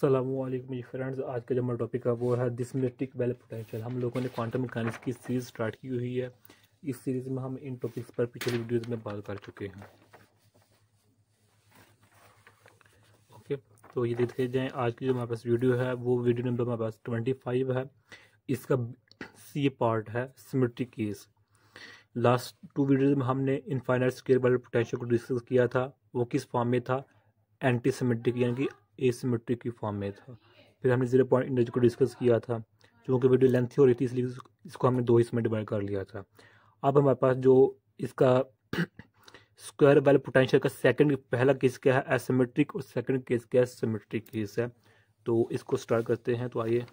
Aslam friends आज का जो हमारा टॉपिक है, वो है डिसमेट्रिक वेल पोटेंशियल हम लोगों ने क्वांटम मैकेनिक्स की सीरीज़ स्टार्ट की हुई है। इस सीरीज़ में हम इन टॉपिक्स पर पिछली वीडियोस में बात कर चुके हैं। ओके तो ये देखते जाएँ, आज की जो हमारे पास वीडियो है, वो वीडियो नंबर हमारे पास ट्वेंटी फाइव है। इसका सी पार्ट है symmetric case last two videos में हमने इनफाइनाइट स्केयर वाले पोटेंशियल को डिस्कस किया था। वो किस फॉर्म में था? एंटी सिमेट्रिक यानी कि एसिमेट्रिक की फॉर्म में था। फिर हमने ज़ीरो पॉइंट एनर्जी को डिस्कस किया था क्योंकि वीडियो लेंथ हो रही थी, इसलिए इसको हमने दो हिस्से में डिवाइड कर लिया था। अब हमारे पास जो इसका स्क्वायर वाले पोटेंशियल का सेकंड पहला केस क्या है? एसिमेट्रिक और सेकंड केस क्या है? सिमेट्रिक केस है। तो इसको स्टार्ट करते हैं। तो आइए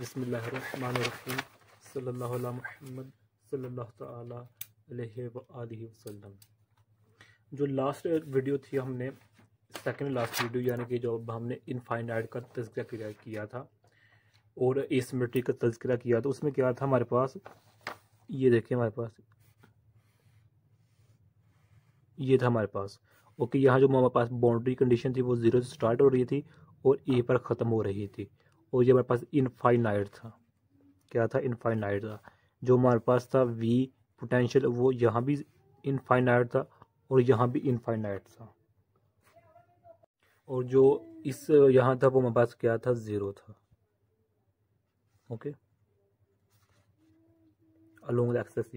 मुहम्मद, सल्लल्लाहु जो लास्ट वीडियो थी हमने सेकेंड लास्ट वीडियो यानी कि जो हमने इनफाइनाइट का तस्करा किया था, और एसमेट्री का तस्करा किया था उसमें क्या था हमारे पास? ये देखिए हमारे पास। ये था हमारे पास। ओके, यहाँ जो हमारे पास बाउंड्री कंडीशन थी, वो ज़ीरो से स्टार्ट हो रही थी, और ए पर ख़त्म हो रही थी। और ये हमारे पास इनफाइनाइट था। क्या था? इनफाइनाइट था। जो हमारे पास था वी पोटेंशियल वो यहाँ भी इनफाइनाइट था, और यहाँ भी इनफाइनाइट था। और जो इस यहाँ था वो मेरे पास क्या था? ज़ीरो था। ओके अलोंग एक्सेस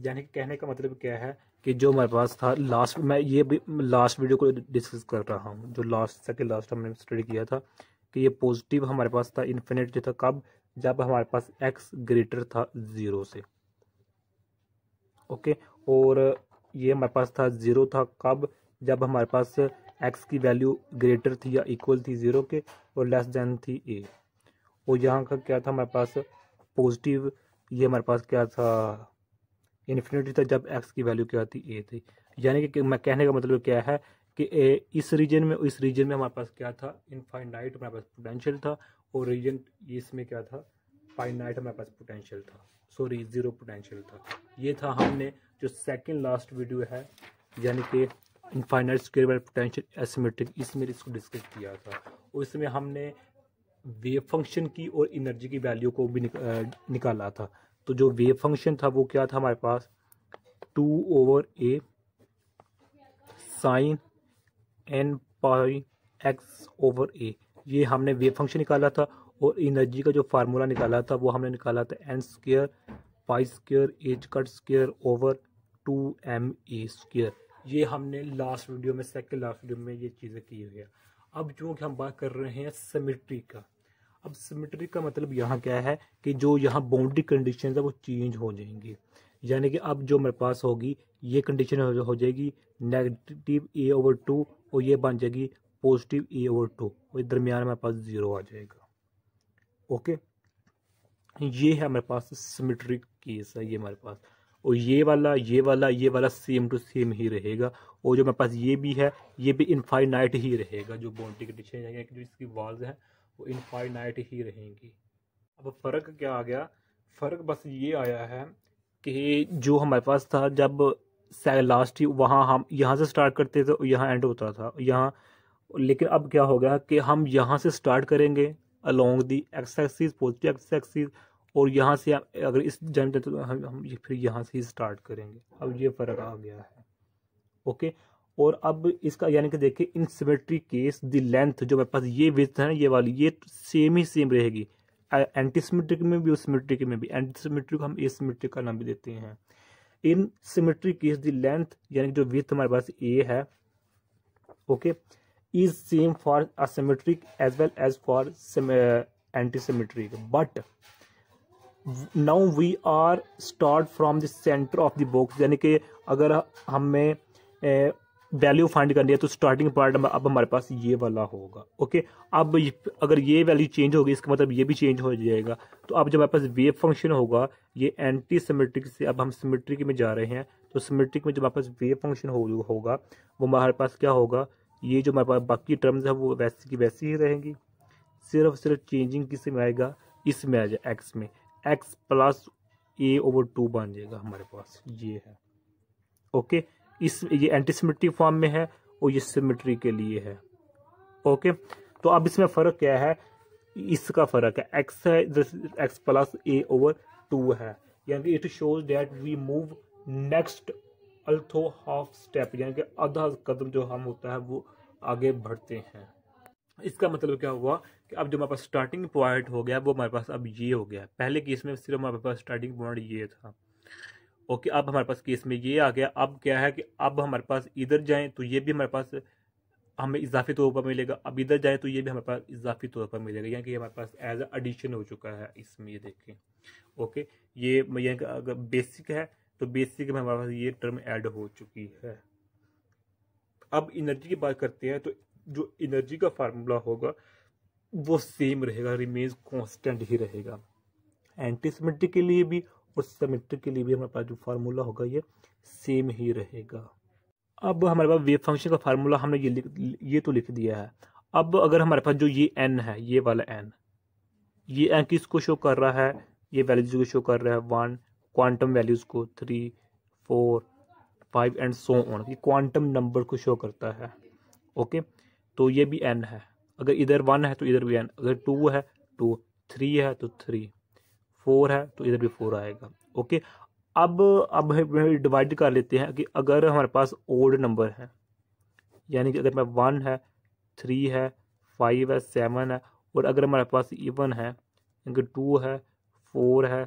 यानी कि कहने का मतलब क्या है कि जो हमारे पास था लास्ट मैं ये भी लास्ट वीडियो को डिस्कस कर रहा हूँ। जो लास्ट सेकेंड लास्ट हमने स्टडी किया था कि ये पॉजिटिव हमारे पास था इन्फिनिट जो था कब? जब हमारे पास एक्स ग्रेटर था ज़ीरो से। ओके और ये हमारे पास था ज़ीरो था कब? जब हमारे पास एक्स की वैल्यू ग्रेटर थी या इक्वल थी ज़ीरो के और लेस देन थी ए और यहाँ का क्या था हमारे पास? पॉजिटिव ये हमारे पास क्या था? इन्फिनिटी था जब एक्स की वैल्यू क्या थी? ए थी। यानी कि मैं कहने का मतलब क्या है कि ए, इस रीजन में इस रीजन में हमारे पास क्या था? इनफाइनाइट हमारे पास पोटेंशियल था और रीजन इसमें क्या था? फाइनाइट हमारे पास पोटेंशियल था। सॉरी ज़ीरो पोटेंशियल था। ये था हमने जो सेकंड लास्ट वीडियो है यानी कि इनफाइनाइट स्केयर वाले पोटेंशियल एसिमेट्रिक इसमें इसको डिस्कस किया था। और इसमें हमने वेव फ़ंक्शन की और एनर्जी की वैल्यू को भी निकाला था। तो जो वेव फ़ंक्शन था, वो क्या था हमारे पास? Two over A sine N pi X over A ये हमने वेव फ़ंक्शन निकाला था और एनर्जी का जो फार्मूला निकाला था, वो हमने निकाला था N square pi square H cut square over two M A square ये हमने लास्ट वीडियो में सेकंड लास्ट वीडियो में ये चीज़ें की हुई है। अब जो कि हम बात कर रहे हैं सिमेट्री का। अब सिमेट्री का मतलब यहाँ क्या है कि जो यहाँ बाउंड्री कंडीशन है, वो चेंज हो जाएँगी। यानी कि अब जो मेरे पास होगी, ये कंडीशन हो जाएगी नेगेटिव ए ओवर टू और ये बन जाएगी पॉजिटिव ए ओवर टू और दरमियान मेरे पास ज़ीरो आ जाएगा। ओके ये है मेरे पास सिमेट्रिक केस है, ये हमारे पास। और ये वाला ये वाला ये वाला सेम टू सेम ही रहेगा। और जो मेरे पास ये भी है, ये भी इनफाइनाइट ही रहेगा, जो बाउंड्री कंडीशन है जो इसकी वॉल्स हैं, वो इनफाइनाइट ही रहेंगी। अब फ़र्क क्या आ गया? फ़र्क बस ये आया है कि जो हमारे पास था, जब लास्ट ही, वहाँ हम यहाँ से स्टार्ट करते थे यहाँ एंड होता था। यहाँ, लेकिन अब क्या हो गया कि हम यहाँ से स्टार्ट करेंगे along the X axis positive X axis और यहाँ से अगर इस जन तो हम हम फिर यहाँ से ही स्टार्ट करेंगे। अब ये फ़र्क आ गया है। ओके और अब इसका यानी कि देखिए, in symmetry case the length जो मेरे पास ये विथ है ये वाली, ये सेम ही सेम रहेगी। एंटी सिमेट्रिक में भी और सिमेट्रिक में भी। एंटी सिमेट्रिक हम ए सिमेट्रिक का नाम भी देते हैं। In symmetry case the length यानी जो विथ हमारे पास ए है okay is same for asymmetric as well as for anti symmetric but now we are start from the centre of the box यानी कि अगर हमें वैल्यू फाइंड करनी है तो स्टार्टिंग पार्ट अब हमारे पास ये वाला होगा ओके अब अगर ये वैल्यू चेंज होगी इसका मतलब ये भी चेंज हो जाएगा। तो अब जब हमारे पास वेव फ़ंक्शन होगा ये एंटी सिमेट्रिक से अब हम सिमेट्रिक में जा रहे हैं तो सिमेट्रिक में जब हमारे पास वेव फ़ंक्शन हो, होगा वो हमारे पास क्या होगा? ये जो हमारे पास बाकी टर्म्स है वो वैसी की वैसी ही रहेंगी। सिर्फ़ सिर्फ़ चेंजिंग किसमें आएगा? इसमें आ जाए एक्स में। X plus A over two बन जाएगा हमारे पास। ये है। ओके इस, ये एंटीसिमेट्री फॉर्म में है और ये सिमेट्री के लिए है। ओके तो अब इसमें फ़र्क क्या है? इसका फ़र्क है। एक्स है X plus A over two है। यानी it shows that we move next although half step यानी कि आधा कदम जो हम होता है वो आगे बढ़ते हैं। इसका मतलब क्या हुआ? अब जो हमारे पास स्टार्टिंग पॉइंट हो गया, वो हमारे पास अब ये हो गया। पहले केस में सिर्फ़ हमारे पास स्टार्टिंग पॉइंट ये था। ओके अब हमारे पास केस में ये आ गया। अब क्या है कि अब हमारे पास इधर जाएँ तो ये भी हमारे पास हमें इजाफी तौर पर मिलेगा। अब इधर जाए तो ये भी हमारे पास इजाफी तौर पर मिलेगा। यानी कि हमारे पास एज एडिशन हो चुका है इसमें, ये देखें। ओके ये यानी अगर बेसिक है तो बेसिक में हमारे पास ये टर्म ऐड हो चुकी है। अब एनर्जी की बात करते हैं तो जो एनर्जी का फार्मूला होगा वो सेम रहेगा रिमेज कांस्टेंट ही रहेगा। एंटी सिमेट्रिक के लिए भी और सिमेट्रिक के लिए भी हमारे पास जो फार्मूला होगा, ये सेम ही रहेगा। अब हमारे पास वेव फ़ंक्शन का फार्मूला हमने ये ये तो लिख दिया है। अब अगर हमारे पास जो ये एन है, ये वाला एन ये एन किसको शो कर रहा है? ये वैल्यूज़ को शो कर रहा है। वन क्वांटम वैल्यूज़ को three four five and so on ये क्वांटम नंबर को शो करता है। ओके तो ये भी एन है। अगर इधर वन है तो इधर भी एन अगर टू है टू थ्री है तो थ्री फोर है तो इधर भी फोर आएगा ओके अब अब डिवाइड कर लेते हैं कि अगर हमारे पास ओल्ड नंबर है, यानी कि अगर मैं वन है थ्री है फाइव है सेवन है, और अगर हमारे पास इवन है अगर टू है फोर है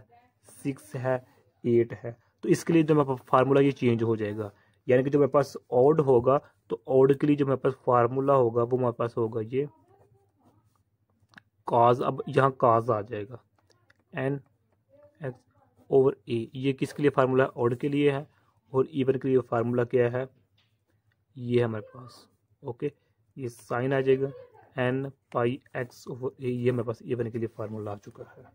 सिक्स है एट है तो इसके लिए जो मेरे पास फार्मूला ये चेंज हो जाएगा, यानी कि जो मेरे पास ऑड होगा तो ऑड के लिए जो मेरे पास फार्मूला होगा, वो मेरे पास होगा ये काज अब यहाँ काज आ जाएगा। एन एक्स ओवर ए ये किसके लिए फार्मूला ऑड के लिए है। और इवन के लिए फार्मूला क्या है? ये है हमारे पास। ओके ये साइन आ जाएगा। N pi X over A ये हमारे पास इवन के लिए फार्मूला आ चुका है।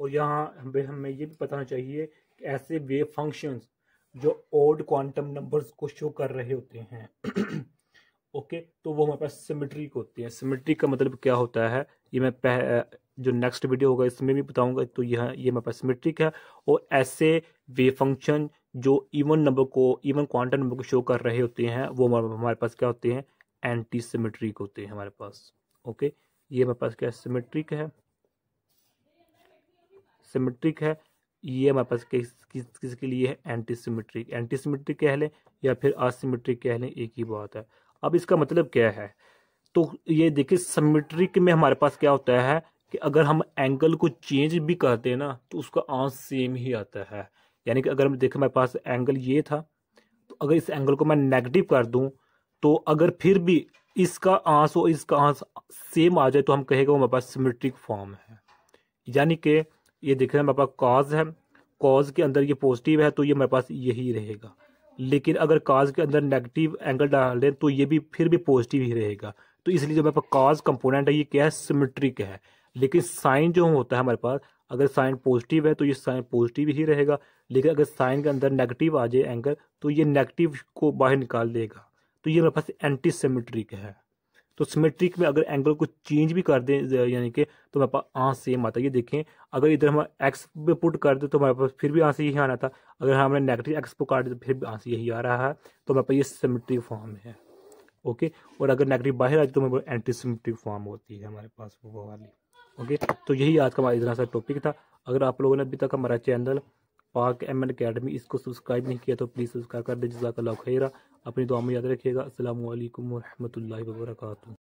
और यहाँ हमें हमें ये भी बताना चाहिए कि ऐसे वे फ़ंक्शंस जो ओड क्वांटम नंबर्स को शो कर रहे होते हैं ओके तो वो हमारे पास सिमेट्रिक होती है। सिमेट्रिक का मतलब क्या होता है? ये मैं पह, जो नेक्स्ट वीडियो होगा इसमें भी बताऊँगा तो यह ये मेरे पास सिमेट्रिक है और ऐसे वे फ़ंक्शन जो इवन नंबर को इवन क्वांटम नंबर को शो कर रहे होते हैं वो हमारे पास क्या होते हैं? एंटी सिमेट्रिक होते हैं हमारे पास। ओके ये हमारे पास क्या सिमेट्रिक है? सिमेट्रिक है ये हमारे पास किस किस किसके लिए है? एंटी सिमेट्रिक एंटी सिमेट्रिक कह लें या फिर असिमेट्रिक कह लें एक ही बात है। अब इसका मतलब क्या है? तो ये देखिए सिमेट्रिक में हमारे पास क्या होता है कि अगर हम एंगल को चेंज भी करते हैं ना तो उसका आंस सेम ही आता है। यानी कि अगर देखें मेरे पास एंगल ये था तो अगर इस एंगल को मैं नेगेटिव कर दूँ तो अगर फिर भी इसका आंस और इसका आंस सेम आ जाए तो हम कहेगा वो मेरे पास सिमेट्रिक फॉर्म है। यानी कि ये देख रहे हैं मेरे पास कॉज है कॉज के अंदर ये पॉजिटिव है तो ये मेरे पास यही रहेगा। लेकिन अगर काज के अंदर नेगेटिव एंगल डाल दें तो ये भी फिर भी पॉजिटिव ही रहेगा। तो इसलिए जो हमारे पास काज कंपोनेंट है, ये क्या है? सिमेट्रिक है। लेकिन साइन जो होता है हमारे पास, अगर साइन पॉजिटिव है तो ये साइन पॉजिटिव ही रहेगा। लेकिन अगर साइन के अंदर नेगेटिव आ जाए एंगल तो ये नेगेटिव को बाहर निकाल देगा। तो ये हमारे पास एंटी सिमेट्रिक है। तो सिमेट्रिक में अगर एंगल को चेंज भी कर दें यानी कि तो हमारे पास आँच सेम आता है ये देखें, अगर इधर हम एक्स पे पुट कर दें तो हमारे पास फिर भी आँच यही आना था। अगर हमने नेगेटिव एक्स पे काट दे तो फिर भी आँच यही आ रहा है। तो हमारे पास ये सिमेट्रिक फॉर्म है। ओके और अगर नेगेटिव बाहर आ जाए तो हमारे पास एंटी सिमेट्रिक फॉर्म होती है हमारे पास वो वाली। ओके तो यही आज का हमारा इतना सा टॉपिक था। अगर आप लोगों ने अभी तक हमारा चैनल पाक एम एन अकेडमी, इसको सब्सक्राइब नहीं किया तो प्लीज़ सब्सक्राइब कर दे। जजाकल्ला खैरा। अपनी दुआ में याद रखिएगा। असल वरहमल वर्का